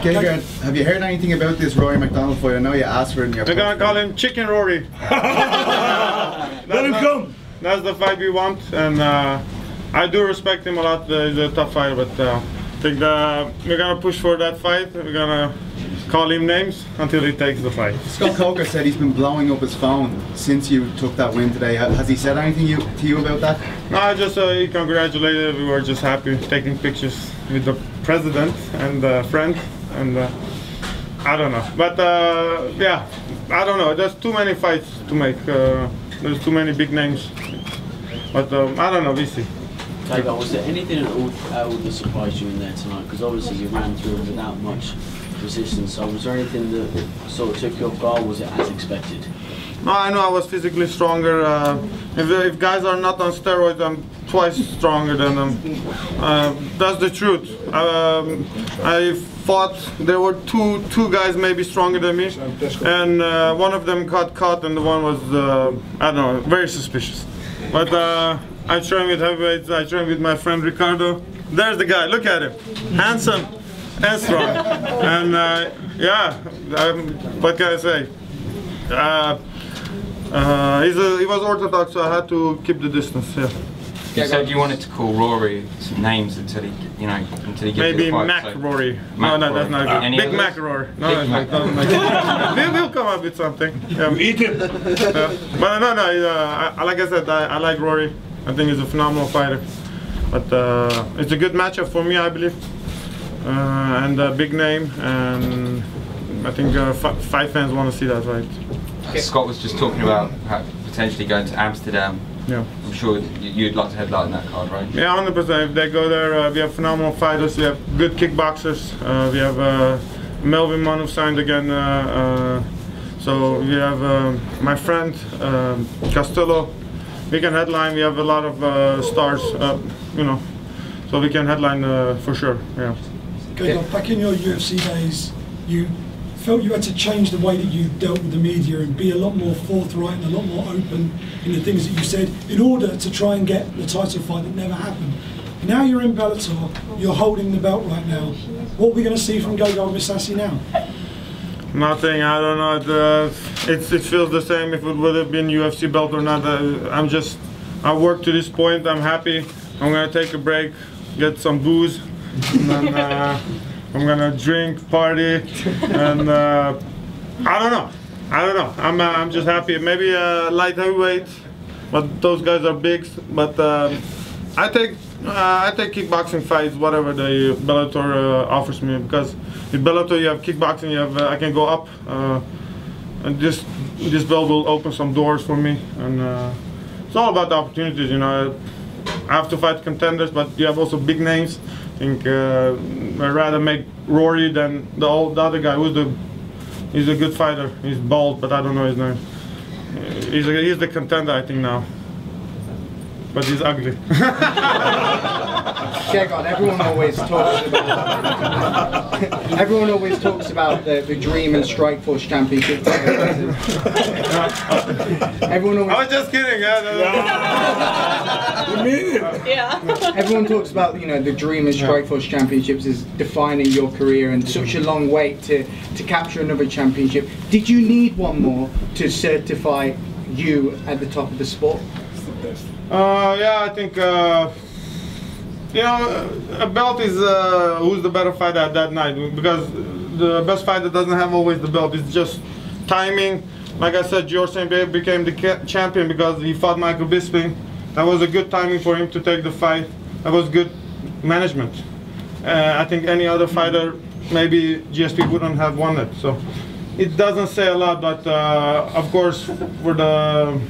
Gegard, have you heard anything about this Rory MacDonald fight? I know you asked for it in your We're gonna call him Chicken Rory. Let him come. That's the fight we want, and uh, I do respect him a lot. Uh, he's a tough fighter, but uh, I think uh, we're gonna push for that fight. We're gonna call him names until he takes the fight. Scott Coker said he's been blowing up his phone since you took that win today. Has he said anything you, to you about that? No, I just uh, he congratulated. We were just happy taking pictures with the president and uh, friend, and uh, I don't know. But uh, yeah, I don't know. There's too many fights to make. Uh, there's too many big names. But um, I don't know. We see. Tago, was there anything at all, at all that surprised you in there tonight? Because obviously you ran through it without much resistance. So was there anything that sort of took you off guard? Was it as expected? No, I know I was physically stronger. Uh, if, if guys are not on steroids, I'm twice stronger than them. Uh, that's the truth. Um, I fought. There were two two guys maybe stronger than me, and uh, one of them got caught, and the one was uh, I don't know, very suspicious. But uh, I train with heavyweights. I train with my friend Ricardo. There's the guy. Look at him, handsome and strong. And uh, yeah, um, what can I say? Uh, uh, he's a, he was orthodox, so I had to keep the distance. Yeah. You said you wanted to call Rory some names until he, you know, until he gives Maybe the fight. Mac so- Rory. Mac no, no, that's Rory. not good. Any Big? Mac Rory. No, Big that's Mac. not, that's not good. we will come up with something. Yeah. Eat him. Yeah. But no, no. Uh, I, like I said, I, I like Rory. I think he's a phenomenal fighter. But uh, it's a good matchup for me, I believe. Uh, and a big name, and I think uh, fi- five fans want to see that fight. Scott was just talking about potentially going to Amsterdam. Yeah. I'm sure you'd like to headline that card, right? Yeah, hundred percent. If they go there, uh, we have phenomenal fighters. We have good kickboxers. Uh, we have uh, Melvin Manhoef who signed again. Uh, uh, so we have uh, my friend um Castillo. We can headline. We have a lot of uh, stars. Uh, you know, so we can headline uh, for sure. Yeah. Okay, well, back in your UFC days, you felt you had to change the way that you dealt with the media and be a lot more forthright and a lot more open in the things that you said in order to try and get the title fight that never happened. Now you're in Bellator, you're holding the belt right now. What are we going to see from Gogo Mousasi now? Nothing. I don't know. It, uh, it, it feels the same if it would have been UFC belt or not. Uh, I'm just. I worked to this point. I'm happy. I'm gonna take a break, get some booze, and then uh, I'm gonna drink, party, and uh, I don't know. I don't know. I'm. Uh, I'm just happy. Maybe uh, light heavyweight, but those guys are big. But um, I take. Uh, I take kickboxing fights, whatever the Bellator uh, offers me, because with Bellator you have kickboxing, you have uh, I can go up, and this this belt will open some doors for me, and it's all about the opportunities, you know. I have to fight contenders, but you have also big names. I think uh, I'd rather make Rory than the old the other guy who's the he's a good fighter. He's bald, but I don't know his name. He's a, he's the contender, I think now. But he's ugly. Kegon, everyone always talks about everyone always talks about the, the Dream and Strikeforce Championship. everyone I was just kidding. Yeah, no, no. You mean it? Yeah. everyone talks about you know the Dream and Strikeforce Championships as defining your career and such a long wait to to capture another championship. Did you need one more to certify you at the top of the sport? Uh, yeah, I think uh, you know a belt is uh, who's the better fighter at that night because the best fighter doesn't have always the belt. It's just timing. Like I said, Georges St. Pierre became the champion because he fought Michael Bisping. That was a good timing for him to take the fight. That was good management. Uh, I think any other fighter, maybe GSP wouldn't have won it. So it doesn't say a lot, but uh, of course for the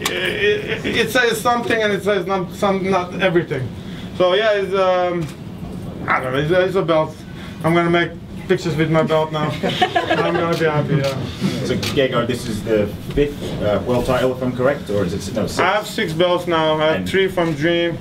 it, it, it says something and it says not some not everything. So yeah, it's um, I don't know. It's, a- it's a belt. I'm gonna make pictures with my belt now. I'm gonna be happy. Yeah. So Gegard, this is the fifth uh, world title, if I'm correct, or is it no six? I have six belts now. I have And- three from Dream,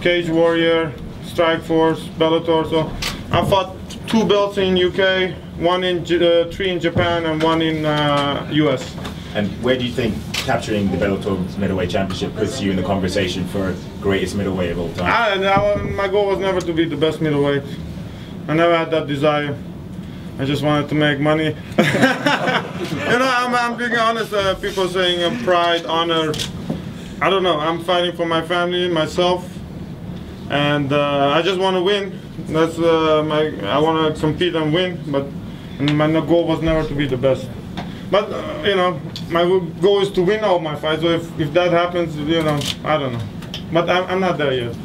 Cage Warrior, Strikeforce, Bellator. So I fought two belts in UK, one in J- uh, three in Japan, and one in uh, US. And where do you think capturing the Bellator middleweight championship puts you in the conversation for greatest middleweight of all time? I, I, my goal was never to be the best middleweight. I never had that desire. I just wanted to make money. you know, I'm, I'm being honest. Uh, people saying uh, pride, honor. I don't know. I'm fighting for my family, myself, and uh, I just want to win. That's uh, my. I want to compete and win, but my goal was never to be the best. But uh, you know, my goal is to win all my fights. So if, if that happens, you know, I don't know. But I'm, I'm not there yet.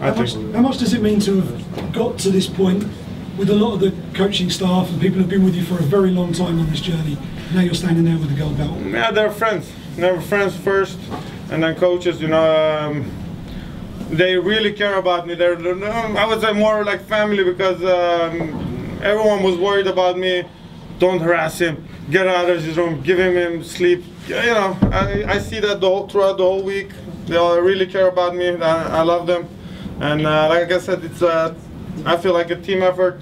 I How much, think. how much does it mean to have got to this point with a lot of the coaching staff and people who've been with you for a very long time on this journey? Now you're standing there with a gold belt. Yeah, they're friends. They're friends first, and then coaches. You know, um, they really care about me. They're, they're- I would say more like family because um, everyone was worried about me. Don't harass him. Get out of his room. Give him sleep. You know, I, I see that the whole, throughout the whole week. They all really care about me. I, I love them, and uh, like I said, it's uh, I feel like a team effort,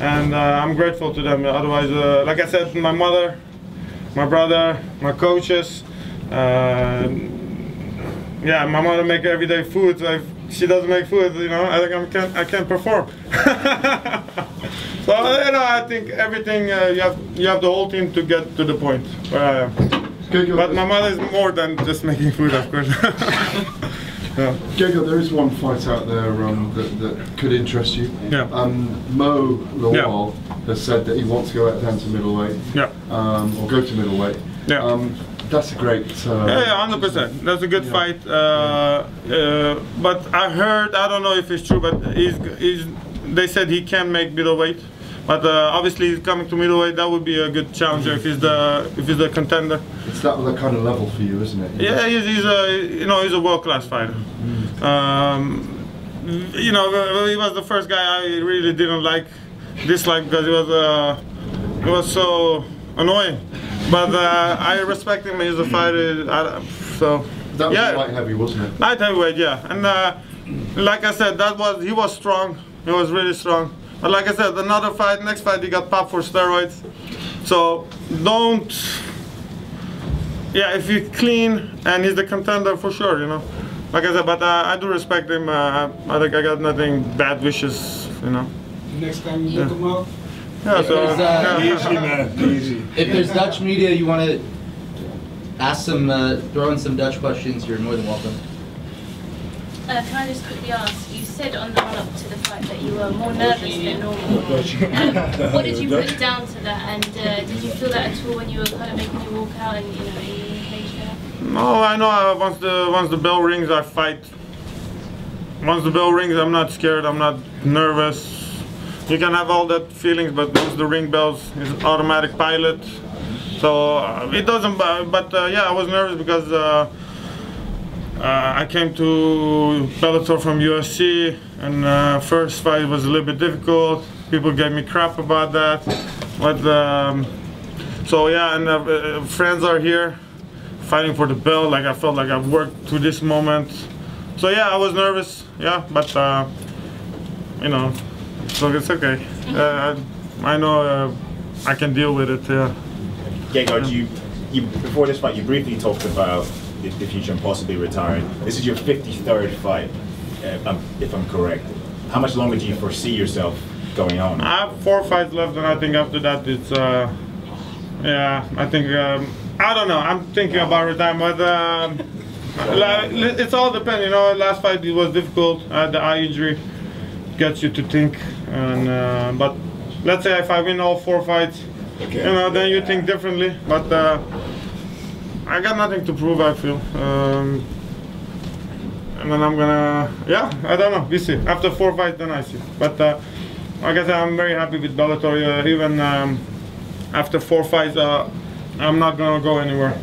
and uh, I'm grateful to them. Otherwise, uh, like I said, my mother, my brother, my coaches. Uh, yeah, my mother make everyday food. If she doesn't make food, you know, I think I can't I can't perform. so you know, I think everything uh, you have you have the whole team to get to the point where I am. But my mother is more than just making food, of course. yeah. Gego, there is one fight out there um, that, that could interest you. Yeah. Um, Mo Lawal has said that he wants to go out down to middleweight, Yeah. um, or go to middleweight. Yeah. That's a great. Uh, Yeah, yeah, hundred percent. That's a good fight. Uh, uh, but I heard, I don't know if it's true, but he's, he's they said he can make middleweight. But uh, obviously, he's coming to middleweight. That would be a good challenger if he's the if he's the contender. It's that, that kind of level for you, isn't it? Yeah, he's, he's a you know he's a world class fighter. Um, you know, he was the first guy I really didn't like, dislike because he was uh, he was so annoying. But uh, I respect him. He's a fighter. I, so That was yeah, light heavy, wasn't it? light heavyweight, yeah. And uh, like I said, that was he was strong. He was really strong. But like I said, another fight, next fight, he got popped for steroids. So don't yeah, if he's clean and he's the contender for sure, you know. Like I said, but uh, I do respect him. Uh, I think I got nothing bad wishes, you know. Next time you look him up. Yeah, so uh, yeah. Easy, man. Easy. If there's Dutch media you want to ask some, uh, throw in some Dutch questions, you're more than welcome. Uh, can I just quickly ask? You said on the run up to the fight that you were more nervous than normal. Um, what did you put down to that? And uh, did you feel that at all when you were kind of making your walk out and you know in the there? No, I know. Uh, once the once the bell rings, I fight. Once the bell rings, I'm not scared. I'm not nervous. You can have all that feelings, but once the ring bells, it's automatic pilot. So uh, it doesn't. But uh, yeah, I was nervous because uh, uh, I came to Bellator from UFC, and uh, first fight was a little bit difficult. People gave me crap about that, but um, so yeah, and friends are here fighting for the belt. Like I felt like I've worked to this moment. So yeah, I was nervous. Yeah, but you know, so it's okay. Uh, I I know uh, I can deal with it. Yeah. Gegard, you, you before this fight, you briefly talked about the, the future and possibly retiring. This is your 53rd fight, uh, um, if I'm correct. How much longer do you foresee yourself going on? I have four fights left, and I think after that it's uh, yeah. I think um, I don't know. I'm thinking about retirement, but um, it's all depends. You know, last fight it was difficult. I had the eye injury, gets you to think. And uh, but let's say if I win all four fights, you know, then you think differently. But uh, I got nothing to prove. I feel. Um, and then I'm gonna, yeah, I don't know. We see. After four fights, then I see. But uh, like I said, I'm very happy with Bellator. Uh, even um, after four fights, uh, I'm not gonna go anywhere.